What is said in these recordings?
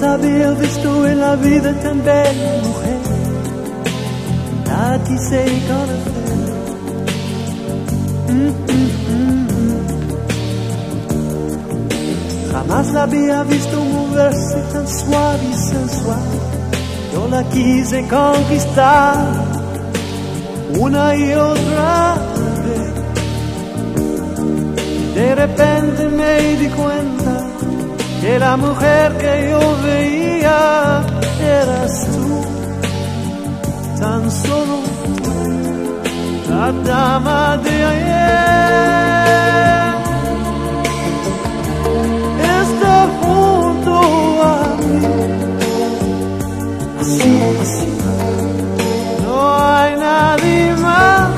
la vida tan bella, mujer, la quise conocer. Mm, mm, mm. Jamás la había visto moverse tan suave y sensual. Yo la quise conquistar una y otra vez. De repente me di cuenta que la mujer que yo la dama de ayer. Está junto a mí, así, así, no hay nadie más.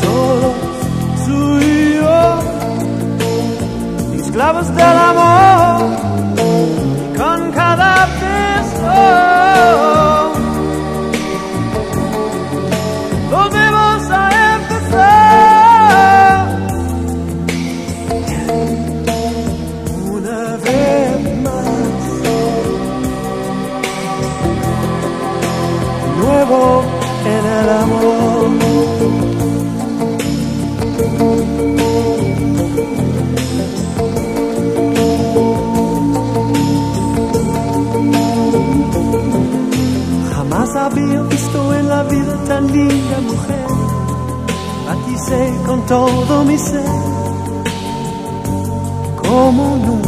Solo tú y yo esclavos del amor en el amor Jamás había visto en la vida tan linda mujer. Quise con todo mi ser, como nunca.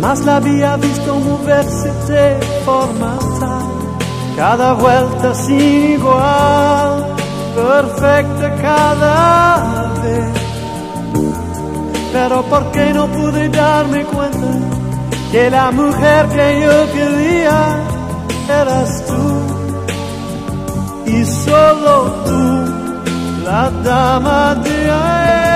Jamás la había visto moverse de forma tal. Cada vuelta sin igual, perfecta cada vez. Pero ¿por qué no pude darme cuenta? que la mujer que yo quería eras tú y solo tú, la dama de ayer,